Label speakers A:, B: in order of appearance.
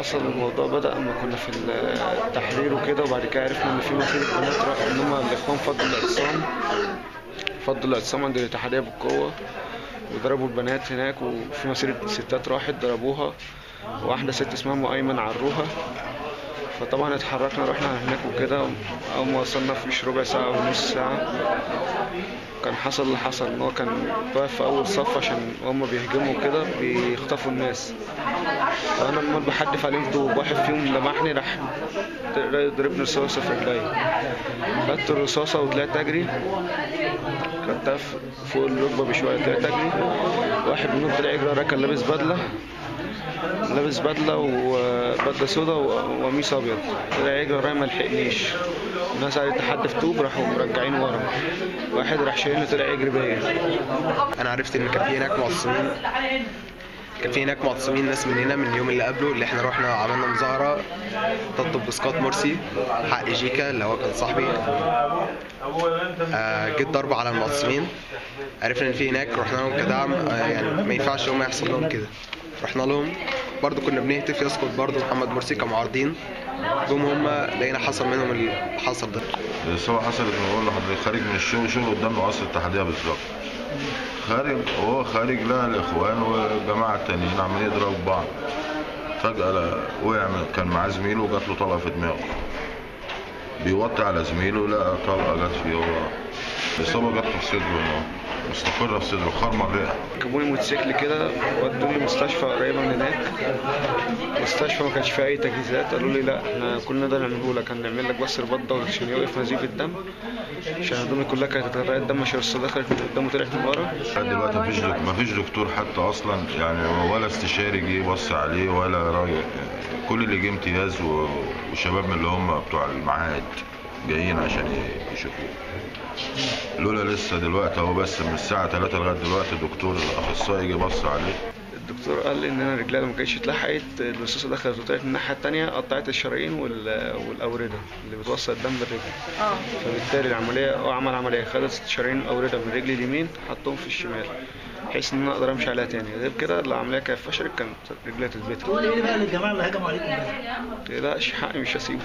A: حصل الموضوع بدأ لما كنا في التحرير وكده وبعد كده عرفنا إن في مصيرة بنات راحوا إن هم الإخوان فضوا الاعتصام فضوا الاعتصام عند الاتحادية بالقوة وضربوا البنات هناك وفي مسيرة ستات راحت ضربوها واحدة ست اسمها أم أيمن عروها. فطبعا اتحركنا رحنا هناك وكده أول ما وصلنا فيش ربع ساعة أو نص ساعة كان حصل اللي حصل إن هو كان واقف في أول صف عشان هما بيهجموا كده بيخطفوا الناس. فأنا لما بحدف عليهم طوب واحد فيهم لمحني راح ضربني رصاصة في رجلي. خدت الرصاصة وطلعت أجري. خدتها فوق الركبة بشوية طلعت أجري. واحد منهم طلع يجري كان لابس بدلة. لابس بدلة وبدلة سودا وقميص أبيض. طلع يجري ورايا ما لحقنيش. الناس قعدت تحدف طوب راحوا مرجعين ورا. واحد راح شايلني طلع يجري بيا.
B: أنا عرفت إن كان في هناك معتصمين. كان في هناك معتصمين ناس مننا من اليوم اللي قبله اللي إحنا رحنا عملنا مظاهرة تطلب إسقاط مرسي. حق جيكا اللي هو كان صاحبي. آه جيت ضرب على المعتصمين. عرفنا إن في هناك رحنا لهم كدعم. آه يعني ما ينفعش هم يحصل لهم كده. رحنا لهم. برضو كنا بنهتف يسقط برضو محمد مرسي كمعارضين جم هم لقينا حصل منهم اللي حصل ده.
C: الإصابة حصلت من بقول لحضرتك خارج من الشغل شغل قدام مقص الاتحادية بالظبط. خارج وهو خارج لقى الإخوان والجماعة التانيين عمالين يضربوا بعض. لا- وقع كان معاه زميله وجات له طلقة في دماغه. بيوطي على زميله لقى طلقة جت فيه هو. الإصابة جت في صدره هنا مستقرة في صدره خرم الرئة
A: ركبوني موتوسيكل كده ودوني مستشفى قريبة من هناك مستشفى ما كانش فيها أي تجهيزات قالوا لي لا إحنا كل نقدر نعمله لك هنعمل لك بس رباط ضغط عشان يوقف نزيف الدم عشان هدومي كلها كانت اتغرقت دم عشان الرصاصة دخلت من قدام وطلعت من ورا
C: لحد دلوقتي مفيش. مفيش دكتور حتى أصلا يعني ولا استشاري جه يبص عليه ولا راجل كل اللي جه امتياز. وشباب من اللي هم بتوع المعاهد جايين عشان يشوفوه. لولا لسه دلوقتي أهو بس من الساعة 3 لغاية دلوقتي دكتور اخصائي جه بص عليه.
A: الدكتور قال لي إن أنا رجلي لما كانتش اتلحقت الرصاصة دخلت وطلعت من الناحية التانية قطعت الشرايين وال... والأوردة اللي بتوصل الدم بالرجل.
D: آه.
A: فبالتالي العملية هو عمل عملية خدت شرايين الأوردة من رجلي اليمين حطهم في الشمال بحيث إن أنا أقدر أمشي عليها تاني. غير كده العملية كانت فشلت كانت رجلي تتبتر
E: تقول لي إيه بقى للجماعة اللي هجموا عليكم ده؟
A: متقلقش حقي مش هسيبه.